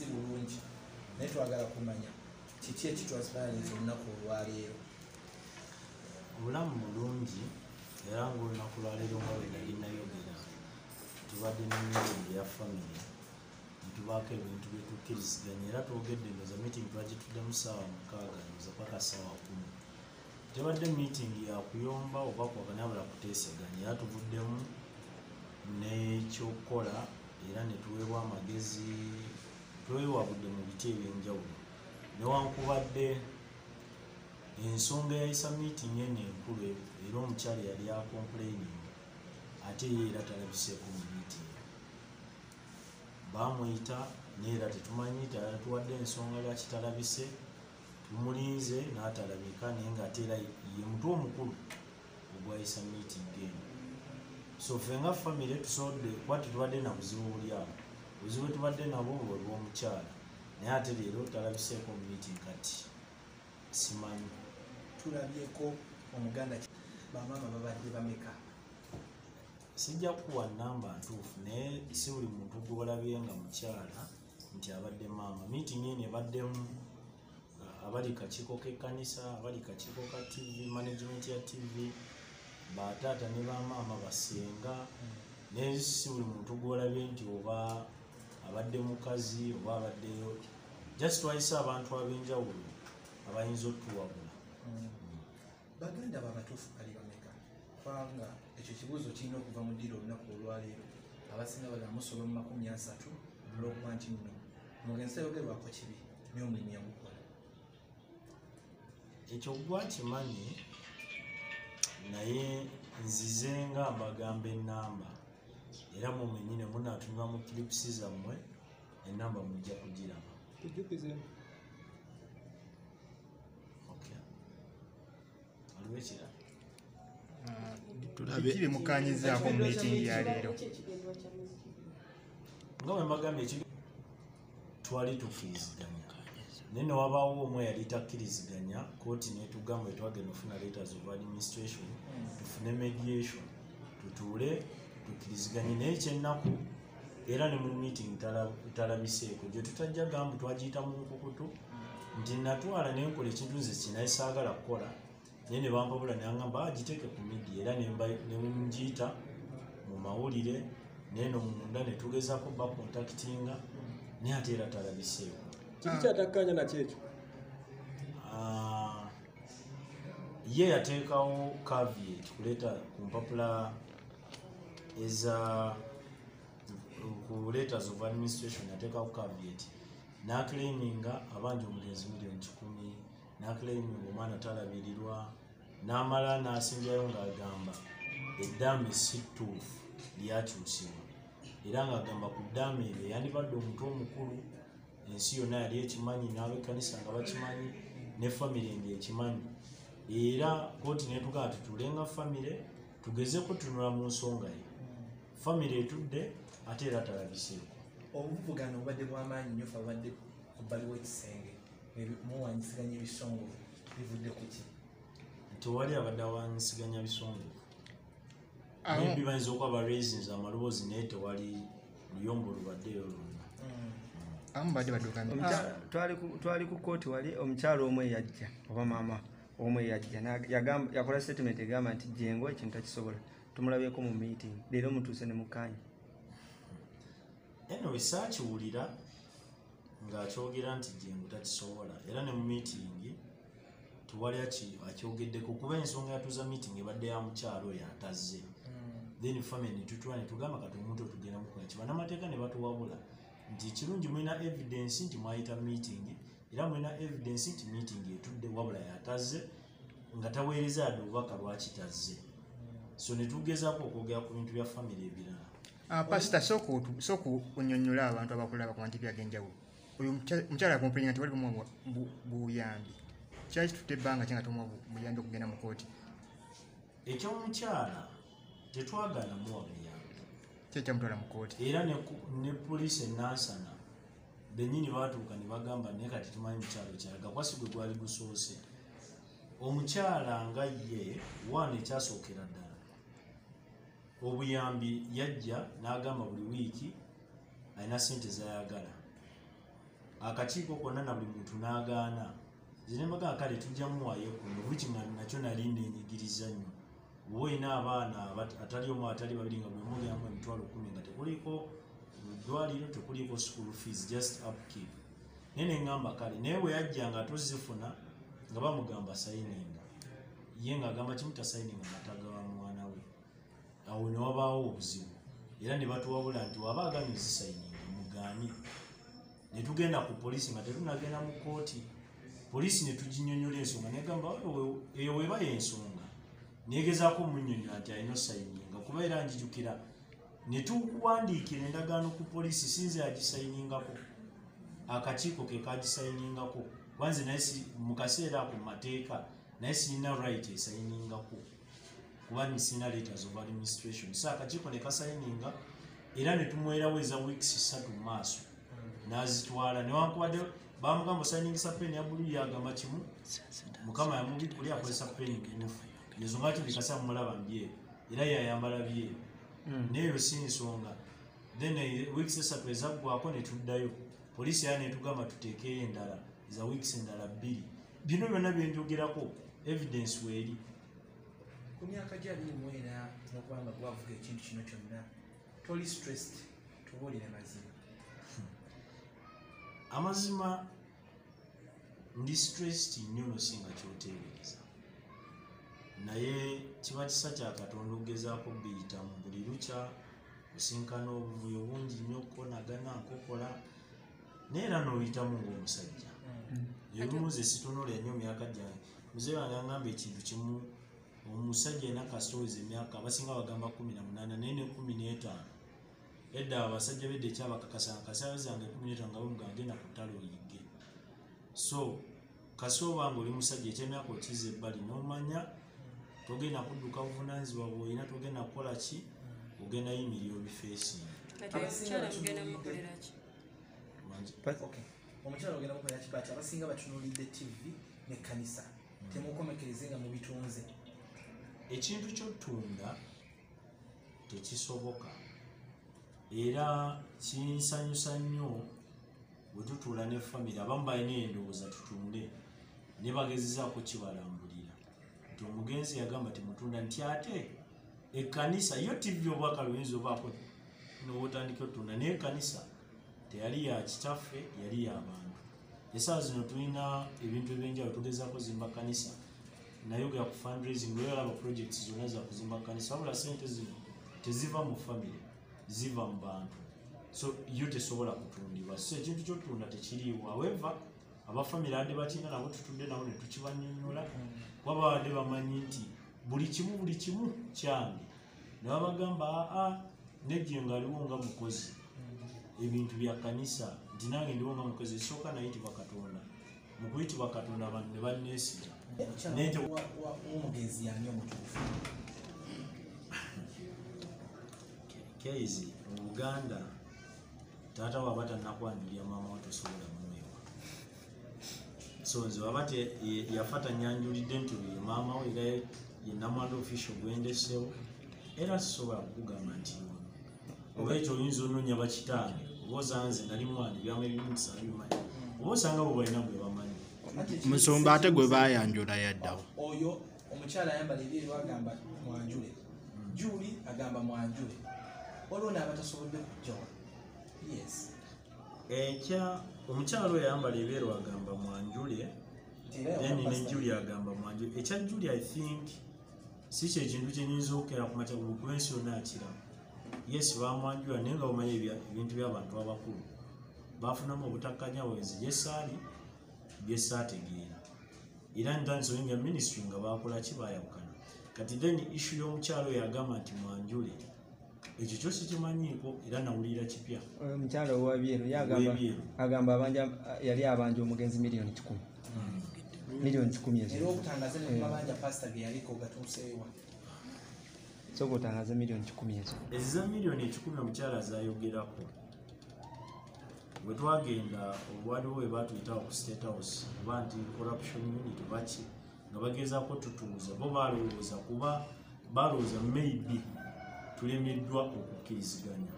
si bulungi. Naye twagala kumanya kiki ekitwasibalinza olunaku olwaleero. Obulamu bulungi era ngaolunaku lwaleero nga bwe nali nayogera tubadde nemiringo ya famiry nitubaako ebintu byetukkiriziganya era twogedde ndoza meeting twagituddemu saawa mukaaga ndoza paka saawa kumi. Tebadde meeting yakuyomba oba kwakanabula kuteeseganya era tuvuddemu nekyokukola era netuweebwa amagezi twewaabudde mu biti ebyenjawulo. Newankubadde ensonga yayisa meeting eno enkulu era omukyala yali acomplaining ate ye era talabiseeko mu meeting. Bamwyita neera tetumanyi tuwadde ensonga lwaki talabise tumulinze n'atalabika naye nga ate era ye mutwe omukulu ogwayisa meeting eno. So ffe nga famire tusobodde kuba tetubadde na buzibu buli awo buzibu bwetubadde nabwo bwe bw'omukyala naye ate leero talabiseeko mu meeting kati. Simanyi. Tulabyeko omuganda bamaama babadde bameka? Sijja kuwa namba ntuufu naye si buli muntu gwolabye nga mukyala nti abadde maama. Meeting eno ebaddemu uh, abali kakiiko k'ekkanisa abali kakiiko ka tv management ya tv bataata ne bamaama basenga. Naye si buli muntu gwolabye nti oba abadde mukazi oba abaddeyo just twayise abantu ab'enjawulo abayinza otuwabula. Baganda babatuufu kali bameka? Kubanga ekyo kibuuzo kirina okuva mu ddiro olunaku olwaleero. Abasinga bali amusobe mu makumi asatu olwokuba nti nno omugenzi tayogerwako kibi naye omulimu yagukola. Ekyo gwa kimanyi naye nzize nga mbagamba enamba era mumwenyine munatunula mu kilipusi zammwe enamba mujja kugiraba. Tujukize waliwo ekirala? Kiki bimukanyizaako mu meeting ya leero nga bwe mbagambye ekiri twali tufiiriziganya naye newabaawo omwe yali takkiriziganya kooti netugamba etwagenda ofuna letters of administration tufune mediation tutuule tukkiriziganye naye kyennaku era ne mu meeting tala- talabiseeko gye tutajja gambu twagiyita mu nkukutu nti natwala nenkola ekintu nze kinaye saagala kukola. Naye ne bampabula nangamba agiteeke ku media. Era ne ngiyita mu mawulire naye no munda ne tugezaako bakontakitinga naye ate era talabiseeko kiki kyatakkanya nakyo ekyo? Ah, ye yateekawo caviet kuleeta ku mpapula eza ku letters of administration yateekawo caviet n'aclaiminga abanja omugenzi miliyoni kikumi n'aclaiminga omwana talabirirwa n'amala n'asimbyayo ng'agamba eddaame si ttuufu lyakyusibwa. Era ng'agamba ku ddaame eryo yandibadde omuntu omukulu ensi yonna yali ekimanyi n'abekkanisa nga bakimanyi ne famire nga ekimanyi. Era kooti netugamba tutulenga famire tugezeko tunula mu nsonga ye famire etudde ate era talabiseeko obuvugano obubadde bw'amaanyi nnyo fe abadde ku bbali w'ekisenge muwanyisiganya ebisongovu bivudde ku ki? Tewali abadde awanyisiganya bisongovu Awo- maybe bayinza okuba baraisins amaloboozi naye tewali luyombo lubaddeyo lwonna abamu badde badukana Omukya- twali ku- twali ku kooti wali omukyala omu eyajja oba maama omu eyajja yakola statement egamba nti jengo ekintu takisobola tumulabyeko mu meeting leero mutuuse ne mukanya eno esaakiwulira ng'akyogera nti jengu takisobola era ne mu miitingi tewali akyogeddeko kuba ensonga yatuuza miitingi ebadde ya mukyalo oyo atazze. Then family netutula netugamba kati omuntu otugenda mukola ki bannamateeka ne batuwabula nti kirungi mulina evidence nti mwayita meeting era mulina evidence nti meeting etudde wabula yatazze nga taweereza yadde obubaka lwaki tazze so netugezaako okwogera ku bintu bya family ebirala. Pasita sooka onyonyola abantu abakulaba ku bantu byagenjawulo oyo omuky- omukyala akomplaininga nti wali bumuwa buyambi kyali kitutta ebbanga kye nga tomuwa bu- buyambi okugenda mu kooti ekyomukyala tetwagala muwa buyambi kye kyamutwala mu kooti era ne poliisi enansana bennyini baatuuka ne bagamba naye kati tumanyi mukyalo kyalaga kwasi gwe gwali gusoose. Omukyala nga ye waana ekyasookera ddala obuyambi yajja n'agamba buli wiiki alina sente zayagala. Akakiiko konna na buli muntu n'agaana. Zinembaga kale tujja muwayo kuno wiki nga nakyo nali nenyigiriza nnyo. Oba olina abaana atali omu atali babiri nga bwe mulyamu emitwalo kumi nga tekuliko ddwaliro tekuliko school fees just upkeep. Naye neŋŋamba kale naye bwe yajja nga tozifuna nga bamugamba sayininga ye ng'agamba kimu tasayininga mwana we awo ne wabaawo obuzibu era ne batuwabula nti waba agamye zisayininga mugaani ne tugenda ku polisi nga tetunagenda mu kooti polisi ne tuginyonyola ensonga negamba "Eyo- weba yensonga negezaako omunyonyola nti alina osayininga kuba era njijukira ne tukuwandiikira endagaano ku polisi sinze yagisayiningako akakiiko ke kagisayiningako. Kwanze naye si- mu kaseera ako mu mateeka naye sirina right esayiningako kuba nisina letters of administration. So akakiiko ne kasayininga era ne tumuwerawo eza weeks ssatu mu maaso. N'azitwala newankubadde bamugamba osayiningisa peni ya bulu yagamba kimu. Mukama yamubikuli akozesa peni mufu ensonga ki buli kaseera mumulaba mbyeru era yayambala byeru neeyo si nsonga. Then weeks esatu ezaggwako ne tuddayo. Poliisi era netugamba tuteekeyo endala za weeks endala bbiri. Bino byonna byenjogerako evidence weeri ku myaka gya abiri muwera nokubanga gwavuga ekintu kino kyonna toli stressed tubuulire mazima. Amazima ndi stressed nnyo nosinga kyoteebereza. Naye kiba kisa kya katonda ogezaako biyitamu buli lukya osinkana obuvuyo bungi nnyo okukonagana nkokola naye era noyitamu ng'omusajja. Ebimuze situnula ennyo myaka gyange muzee wange agamba ekintu kimu omusajja ena kasitoweza emyaka abasinga bagamba kumi na munaana naye ne kumi n'etaano edda abasajja bedda ekyabakakasanga kasaala zange kumi n'etaano nga bamugamba genda ku ttale oyigge. So kasi oba nga oli musajja ekyemyaka okiza ebbali n'omanya togenda kudduka buvunanyizibwa bwolina togenda kukola ki? Ogenda yimirira obifeesinga omukyala ogenda mukolera kibati abasinga batunulidde tv nekkanisa temukomekereze nga mubitunze ekintu kyotunda tekisoboka. Era kinsanyusa nnyo bwe tutuula ne famire abamu balina endowooza tutunde ne bagezezaako kibalambulira. Nti omugenzi yagamba temutunda nti ate ekkanisa yo tivi obwaka luyinza obaako nowotandika otunda naye ekkanisa teyali ya kitaffe yali yabantu esaawa zino tulina ebintu ebyenjawulo tugezaako zimba kanisa nayogera ku fundraising lwe olaba projects zonna za kuzimba kanisa wabula sente zino? Teziva mu famire ziva mu bantu. So yo tesobola kutundibwa so ekintu kyotunda tekiriiwo however abafamire adde bakina nabo tutudde nabo ne tukibanyonyola waba badde bamanyi nti buli kimu buli kimu kyange. Ne babagamba aa nejje ngaaliwo nga mukozi. Ebintu bya kanisa nti nange ndiwo nga mukozi esooka nayitibwa katonda mu kuyitibwa katonda abantu ne banneesiga. Omugenzi yani omutuufu? Keizi mu buganda taata waba tannakwanjulya maama we tosobola mumwewa so nze waba yafa tanyanjulidde nti oyo maama we era ye- namwanda official gwendesewo era sisobola kukugamba nti oba ekyo oyinza onoonya bakitange oba ozanze nali mwana ebyama ebimukisa bimanyi oba osanga bo balina gwe bamanyi musumba ate gwe bayanjula yaddawo. Oyo omukyala ayambala ebyeru agamba mwanjule. Juli agamba mwanjule. Waliwo naabatasobodde kujjawa yes. Ekya omukyalo oyo ayambala ebyeru agamba mwanjule Nti era then yawa ne pastor. julia agamba mwanju ekya julia i think si kyekintu kyenyinza okukera ku makya gwe ensi yonna akiramu yes bamwanjula naye nga bamanya ebya- ebintu by'abantu abakulu. Bafunamu obutakkanya wenzi gyesaali byesaategeera era ntandisa oyinga ministry nga bakola ki bayawukana kati then issue y'omukyalo oyo agamba nti mwanjule ekyo kyo sikimanyiiko era nawulira kipya? Oyo omukyala owabyeru ye agamba abanja yali abanja omugenzi miliyoni kikumi. Miliyoni kikumi ezo. Era obutangaze ne kumabanja pasita ge yaliko gatuuseewa soka otangaza miliyoni kikumi ezo. Eziza miliyoni ekikumi omukyala zayogerako bwe twagenda waliwo we batuyitawo ku state house oba nti corruption unit baki nga bagezaako tutuuza bo balowooza kuba balowooza maybe tulemeddwa okukkiriziganya.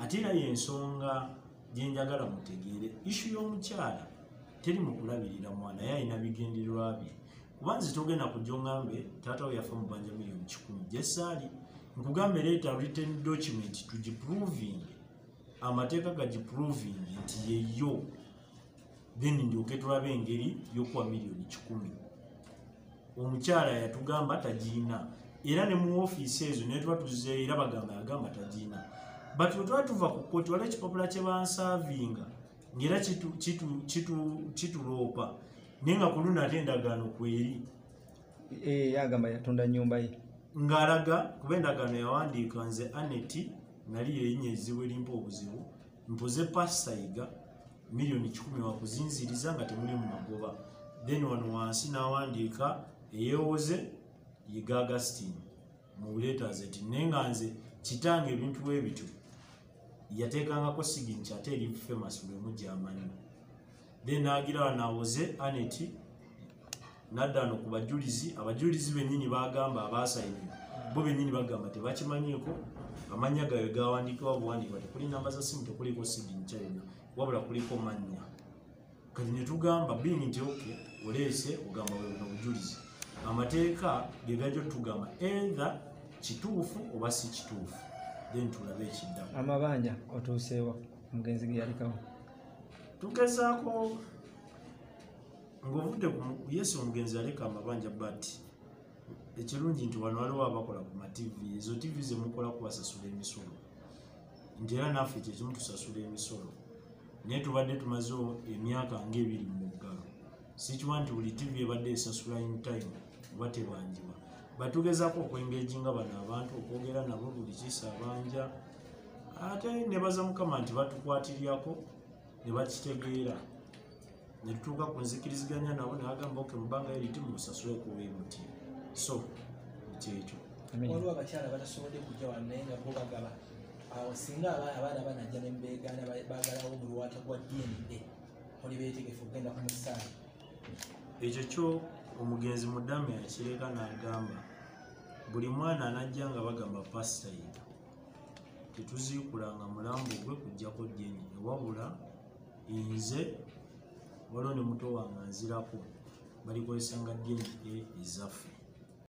Ate era yensonga gyenjagala mutegeere ishu y'omukyala teri mu kulabirira mwana ye alina bigendererwa bye. Kuba nze togenda kujja oŋambe taata we yafa mu banja miliyoni kikumi gyesaali nkugambe leeta written document tugiproving amateeka gagiproving nti yeyo then ndyoke tulabe engeri y'okuwa miliyoni kikumi. Omukyala yatugamba tagiina. Era ne mu ofiisi ezo naye tuba tuzeeyo era bagamba yagamba tagiina. But bwe tuba tuva ku kooti waliwo ekipapula kye bansaavinga ngaera kitu- kitu- kitu- kituloopa. Naye nga ku luno ate endagaano kweri Eh, yagamba yatunda nyumba ye. Ng'alaga kuba endagaano yawandiika nze aneti nali yerinnya ezibu erimpa obuzibu. Mpoze pasayiga miliyoni kikumi wakuzinziriza nga temuli mu magoba. Then wano wansi n'awandiika eyeewoze yiga augustin mu buleetaazi ti naye nga nze kitanga ebintu bwe bityo. Yateekangako siginki ate eri famous lwe mugyamanyi then n'agira wanaawoze aneti nadda no ku bajulizi. Abajulizi bennyini bagamba abaasayinira bo bennyini bagamba tebakimanyiiko amanya gawe gawandiikibwa buwandiikibwa tekuli namba za simu tekuliko siginca yonna wabula kuliko mannya. Kati ne tugamba bini nti oke oleese ogamba webuno bujulizi. Amateeka ge gajja otugamba eitha kituufu oba si kituufu. Then tulabe ekiddamu. Amabanja otuuseewa omugenzi ge yalekawo tugezaako ng'ovudde ku yesu omugenzi aleka amabanja but ekirungi nti wano waliwo abakola ku mativi ezo tivi zemukola kubasasula emisolo. Nti era naffe kyekimu tusasula emisolo. Naye tubadde tumaze emyaka ngaebiri mu muggalo. Sikiwa nti buli tivi ebadde esasula in time oba tebanjibwa batugezaako okwengejinga bano abantu okwogera nabo buli kisabanja ate nebaza mukama nti batukwatiryako ne bakitegeera. Ne tutuuka ku nzikiriziganya nabo nebagamba oke mubanga eriti musasule kuba emuti so kyekyo waliwo abakyala batasobodde kujja wano naye nga bo bagaba awo singa aba- abaana banajja nembeegaana bagalawo omulwata gwa dna oli beetegefu okugenda ku musaala ekyo kyo omugenzi mudamu yakireka n'agamba buli mwana anajja nga bagamba pasita ye tetuziikulanga mulambo gwe kujjako jeni wabula nze waliwo ne muto wange nzirako balikozesanga e ezaffe